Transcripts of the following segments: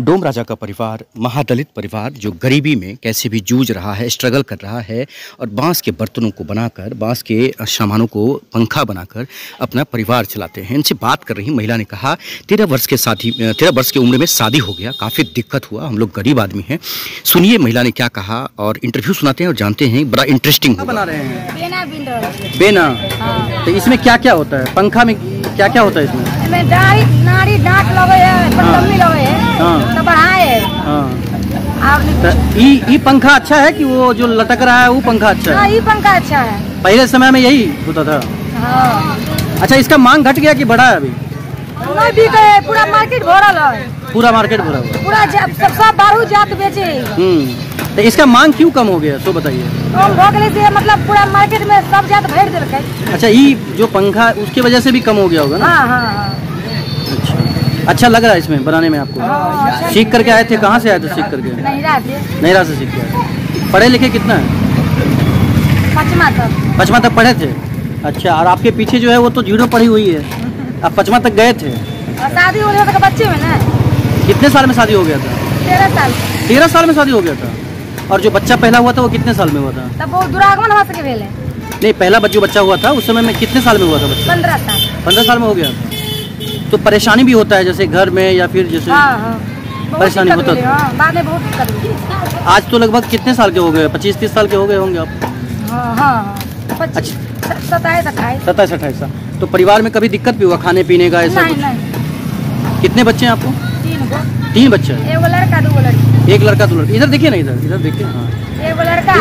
डोम राजा का परिवार महादलित परिवार जो गरीबी में कैसे भी जूझ रहा है स्ट्रगल कर रहा है और बाँस के बर्तनों को बनाकर बाँस के सामानों को पंखा बनाकर अपना परिवार चलाते हैं। इनसे बात कर रही महिला ने कहा तेरह वर्ष के शादी तेरह वर्ष की उम्र में शादी हो गया काफ़ी दिक्कत हुआ हम लोग गरीब आदमी हैं। सुनिए महिला ने क्या कहा और इंटरव्यू सुनाते हैं और जानते हैं बड़ा इंटरेस्टिंग बना रहे हैं? बेना हाँ। तो इसमें क्या क्या होता है? पंखा में क्या क्या होता है इसमें? है। है। हाँ। तो बढ़ाए है हाँ तो पंखा अच्छा है कि वो जो लटक रहा है वो पंखा अच्छा हाँ है? ये पंखा अच्छा है। पहले समय में यही होता था। हाँ। अच्छा इसका मांग घट गया कि बढ़ा है अभी? नहीं बिके पूरा मार्केट भरल है। पूरा मार्केट भरा हुआ पूरा सब सब बारू जात बेचे। हम्म। तो इसका मांग क्यों कम हो गया तो बताइए। कम गेलै से मतलब पूरा मार्केट में सब जात भर देलकै। अच्छा ई जो पंखा है, उसकी वजह से भी कम हो गया होगा ना? हाँ हाँ हाँ। अच्छा लग रहा है इसमें बनाने में आपको। सीख करके आए थे कहाँ से आए थे सीख करके? नहीं रहते नैरा से सीख के आए पढ़े लिखे कितना है? पचमा तक। पचमा तक पढ़े थे? अच्छा और आपके पीछे जो है वो तो ज़ीरो पढ़ी हुई है। आप पचमा तक गए थे? शादी हो तक बच्चे में ना। कितने साल में शादी हो गया था? तेरह साल। तेरह साल में शादी हो गया था? और जो बच्चा पहला हुआ था वो कितने साल में हुआ था? तब वो दुरागमन हो भेले नहीं पहला जो बच्चा हुआ था उस समय में कितने साल में हुआ था बच्चा? पंद्रह साल। पंद्रह साल में हो गया था। तो परेशानी भी होता है जैसे घर में या फिर जैसे हाँ हाँ। परेशानी होता है हाँ बहुत आज तो लगभग कितने साल के हो गए? पच्चीस तीस साल के हो गए होंगे आप। हाँ हाँ हाँ। पच्चीस सताईस अट्ठाईस। सत्ताईस अट्ठाईस साल। तो परिवार में कभी दिक्कत भी हुआ खाने पीने का ऐसा नहीं नहीं। कितने बच्चे हैं आपको? तीन तीन बच्चे हैं? एगो लड़का दूगो लड़की। एक लड़का दो लड़की। इधर देखिए ना इधर इधर देखिए हाँ।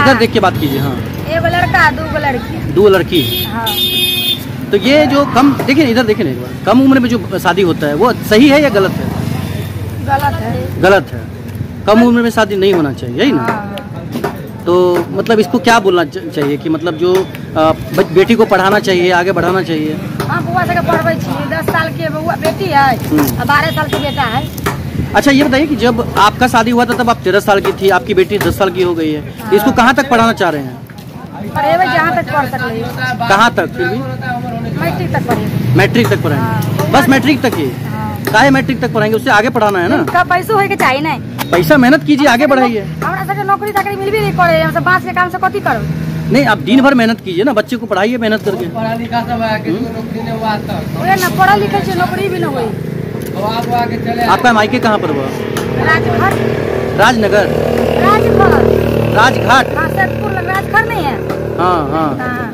इधर देख के बात कीजिए हाँ। एगो लड़का दूगो लड़की। दो लड़की। हाँ। तो ये जो कम देखिए इधर देखिए ना एक बार। कम उम्र में जो शादी होता है वो सही है या गलत है? गलत है। गलत है। कम उम्र में शादी नहीं होना चाहिए यही ना? हाँ। तो मतलब इसको क्या बोलना चाहिए कि मतलब जो आ, बेटी को पढ़ाना चाहिए आगे बढ़ाना चाहिए? हम बउआ सबके पढ़बै छियै दस साल के बउआ बेटी है हम्म। बारह साल के बेटा है। अच्छा ये बताइए कि जब आपका शादी हुआ था तब आप तेरह साल की थी आपकी बेटी दस साल की हो गई है। हाँ। इसको कहाँ तक पढ़ाना चाह रहे हैं? जहाँ तक पढ़ सकले। कहाँ तक फिर भी? मैट्रिक तक पढ़ेबै मैट्रिक तक पढ़ाएँगे। हाँ। बस मैट्रिक तक ही। हाँ। काहे मैट्रिक तक पढ़ाएँगे? उससे आगे पढ़ाना है ना? का पैसो होय चाहिए नहीं? पैसा मेहनत कीजिए आगे बढ़ाइए हमरा सबके नौकरी चाकरी मिलबे नहीं पड़े। हम सब बाँस के काम से कथी करब? नहीं आप दिन भर मेहनत कीजिए ना बच्चे को पढ़ाइए मेहनत करके। पढ़ा लिखा सब नहीं ना पढ़ल लिखल नौकरी भी न होई। अब आप आगे चले आपका मायके कहाँ पर हुआ? राजनगर। राजघाट। हाँ राजघर नहीं है? हाँ हाँ। हाँ।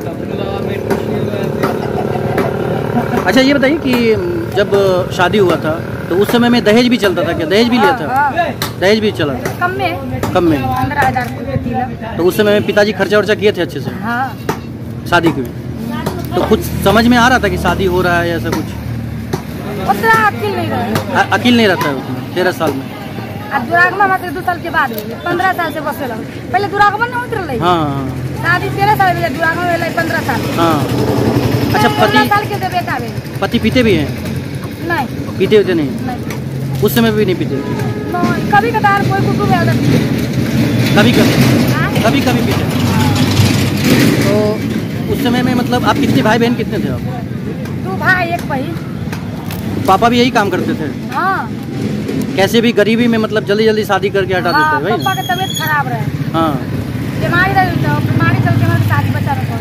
अच्छा ये बताइए कि जब शादी हुआ था तो उस समय में दहेज भी चलता था क्या? दहेज भी लिया था? हाँ, दहेज भी चला था? कम में। कम में? तो उस समय में पिताजी खर्चा वर्चा किए थे अच्छे से? हाँ। शादी के तो कुछ समझ में आ रहा था कि शादी हो रहा है ऐसा कुछ? उतना नहीं रहे अकेले नहीं रहता है उसमें तेरह साल में। अब दुरागमन दू साल के बाद पंद्रह साल से बसे पहले दुरागमन नहीं हाँ हाँ। शादी तेरह साल भेलै दुरागमन भेलै पंद्रह साल। हाँ। अच्छा पति साल के तो बेटा भेलै। पति पीते भी हैं? नहीं। पीते होते नहीं? नहीं। उस समय भी नहीं पीते? कभी कदार कोई कुटुम्ब है उधर कभी कभी? हाँ? कभी कभी पीते तो उस समय में मतलब आप कितने भाई बहन कितने थे आप? दू भाई एक बहन। पापा भी यही काम करते थे? हाँ। कैसे भी गरीबी में मतलब जल्दी जल्दी शादी करके हटा हाँ देते हैं पापा भाई के तबीयत खराब रहे। हाँ बीमारी रही तो बीमारी चलते हमारे शादी बच्चा में पड़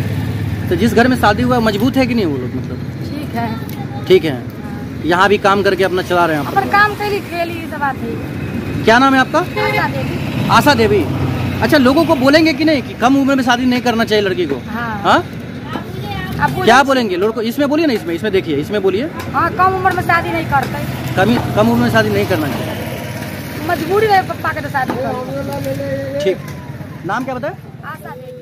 तो जिस घर में शादी हुआ मज़बूत है कि नहीं वो लोग मतलब? ठीक है। ठीक है। यहाँ भी काम करके अपना चला रहे हैं अपन काम कैली खेली बात है क्या नाम है आपका? आशा देवी। आशा देवी। अच्छा लोगों को बोलेंगे कि नहीं कि कम उम्र में शादी नहीं करना चाहिए लड़की को? हाँ। हाँ? क्या बोलेंगे? लोगों को इसमें बोलिए ना इसमें इसमें देखिए इसमें बोलिए। हाँ कम उम्र में शादी नहीं करते। कम कम उम्र में शादी नहीं करना चाहिए। मजबूरी रहे पप्पा के तो शादी ठीक। नाम क्या बताए आशा देवी।